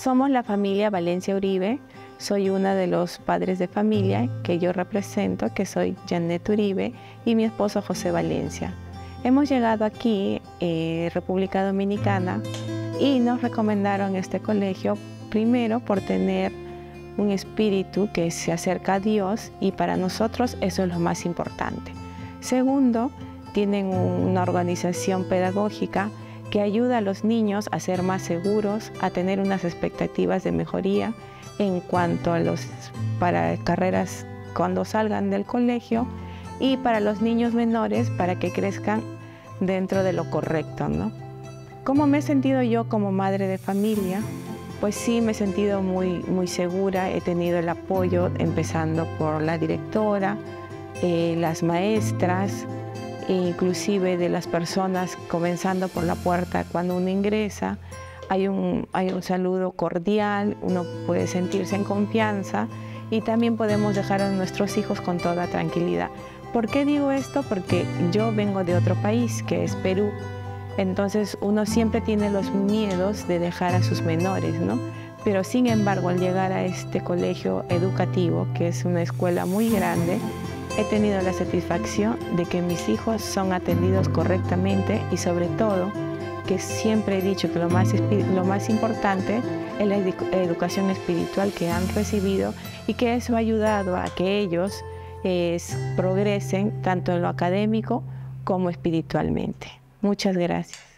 Somos la familia Valencia Uribe. Soy una de los padres de familia que yo represento, que soy Janet Uribe y mi esposo José Valencia. Hemos llegado aquí, eh, República Dominicana, y nos recomendaron este colegio primero por tener un espíritu que se acerca a Dios y para nosotros eso es lo más importante. Segundo, tienen una organización pedagógica que ayuda a los niños a ser más seguros, a tener unas expectativas de mejoría en cuanto a los para carreras cuando salgan del colegio y para los niños menores para que crezcan dentro de lo correcto, ¿no? ¿Cómo me he sentido yo como madre de familia? Pues sí, me he sentido muy, muy segura, he tenido el apoyo empezando por la directora, eh, las maestras, inclusive de las personas comenzando por la puerta cuando uno ingresa. Hay un, hay un saludo cordial, uno puede sentirse en confianza y también podemos dejar a nuestros hijos con toda tranquilidad. ¿Por qué digo esto? Porque yo vengo de otro país, que es Perú. Entonces uno siempre tiene los miedos de dejar a sus menores, ¿no? Pero sin embargo, al llegar a este colegio educativo, que es una escuela muy grande, he tenido la satisfacción de que mis hijos son atendidos correctamente y sobre todo que siempre he dicho que lo más, lo más importante es la educación espiritual que han recibido y que eso ha ayudado a que ellos progresen tanto en lo académico como espiritualmente. Muchas gracias.